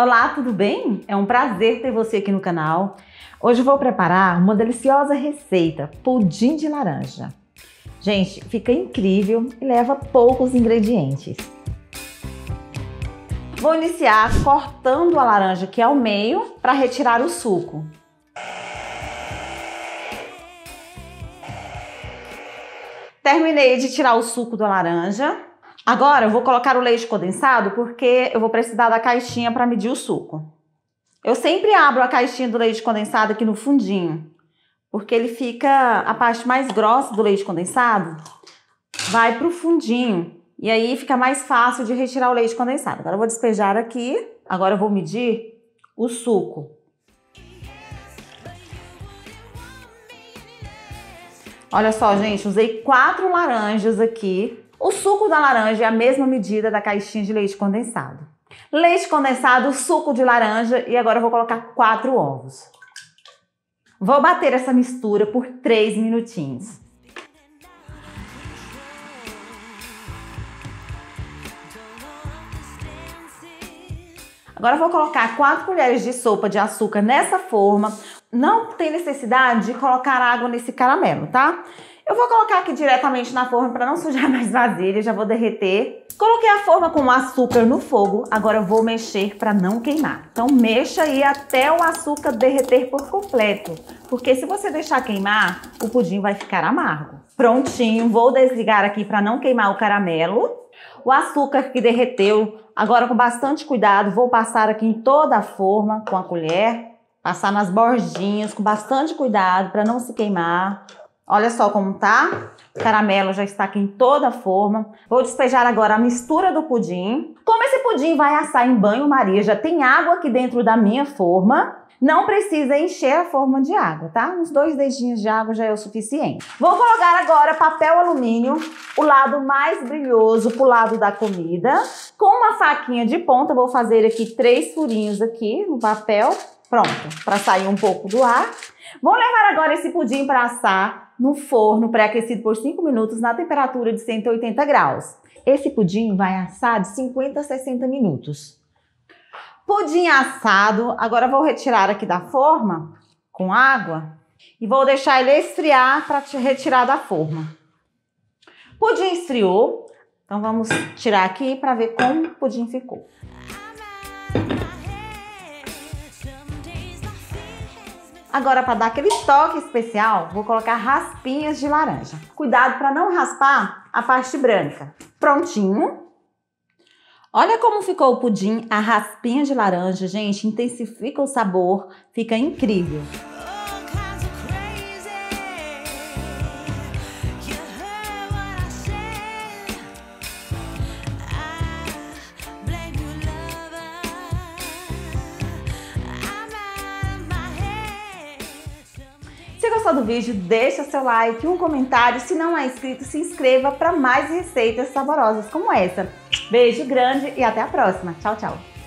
Olá, tudo bem? É um prazer ter você aqui no canal. Hoje vou preparar uma deliciosa receita, pudim de laranja. Gente, fica incrível e leva poucos ingredientes. Vou iniciar cortando a laranja aqui ao meio para retirar o suco. Terminei de tirar o suco da laranja. Agora eu vou colocar o leite condensado porque eu vou precisar da caixinha para medir o suco. Eu sempre abro a caixinha do leite condensado aqui no fundinho, porque ele fica a parte mais grossa do leite condensado vai para o fundinho e aí fica mais fácil de retirar o leite condensado. Agora eu vou despejar aqui. Agora eu vou medir o suco. Olha só, gente, usei quatro laranjas aqui o suco da laranja é a mesma medida da caixinha de leite condensado. Leite condensado, suco de laranja e agora eu vou colocar quatro ovos. Vou bater essa mistura por três minutinhos. Agora vou colocar 4 colheres de sopa de açúcar nessa forma. Não tem necessidade de colocar água nesse caramelo, tá? Eu vou colocar aqui diretamente na forma para não sujar mais vasilha, já vou derreter. Coloquei a forma com o açúcar no fogo, agora eu vou mexer para não queimar. Então mexa aí até o açúcar derreter por completo, porque se você deixar queimar, o pudim vai ficar amargo. Prontinho, vou desligar aqui para não queimar o caramelo. O açúcar que derreteu, agora com bastante cuidado, vou passar aqui em toda a forma com a colher, passar nas bordinhas com bastante cuidado para não se queimar. Olha só como tá. O caramelo já está aqui em toda a forma. Vou despejar agora a mistura do pudim. Como esse pudim vai assar em banho-maria, já tem água aqui dentro da minha forma. Não precisa encher a forma de água, tá? Uns dois dedinhos de água já é o suficiente. Vou colocar agora papel alumínio, o lado mais brilhoso pro lado da comida. Com uma faquinha de ponta, vou fazer aqui três furinhos aqui no papel. Pronto, para sair um pouco do ar. Vou levar agora esse pudim para assar no forno pré-aquecido por 5 minutos na temperatura de 180 graus. Esse pudim vai assar de 50 a 60 minutos. Pudim assado, agora vou retirar aqui da forma com água e vou deixar ele esfriar para retirar da forma. Pudim esfriou, então vamos tirar aqui para ver como o pudim ficou. Agora, para dar aquele toque especial, vou colocar raspinhas de laranja. Cuidado para não raspar a parte branca. Prontinho. Olha como ficou o pudim, a raspinha de laranja, gente, intensifica o sabor, fica incrível. Se gostou do vídeo, deixa seu like, um comentário. Se não é inscrito, se inscreva para mais receitas saborosas como essa. Beijo grande e até a próxima. Tchau, tchau.